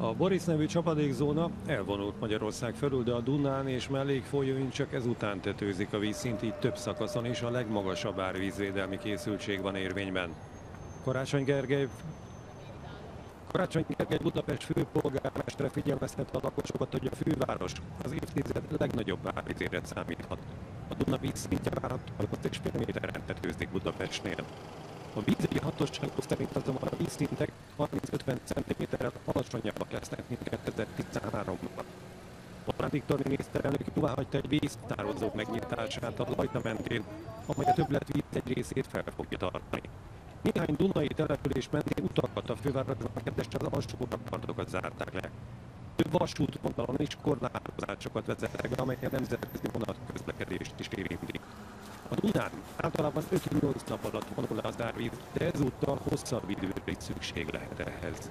A Boris nevű csapadékzóna elvonult Magyarország felül, de a Dunán és mellékfolyóin csak ezután tetőzik a vízszint, így több szakaszon is a legmagasabb árvízvédelmi készültség van érvényben. Karácsony Gergely Karácsony Gergely Budapest főpolgármestere figyelmeztette a lakosokat, hogy a főváros az évtized legnagyobb árvízére számíthat. A Duna vízszintje várhatóan 5,5 méteren tetőzik Budapestnél. A vízügyi hatóságok szerint azonban a vízszintek 30-50 cm-rel alacsonyabbak lesznek, mint 2013-ban. Orbán Viktor miniszterelnök jóváhagyta egy víztározó megnyitását a Lajta mentén, amely a többletvíz egy részét fel fogja tartani. Néhány Dunai település mentén utakat a fővárosban kedves az alsó rakartokat zárták le. Több vasútvonalon is korlátozásokat vezettek be, amelyek a nemzetközi vonatközlekedést is érintik. A Dunán általában 5-8 nap alatt vonul le az árvíz, de ezúttal hosszabb időre is szükség lehet ehhez.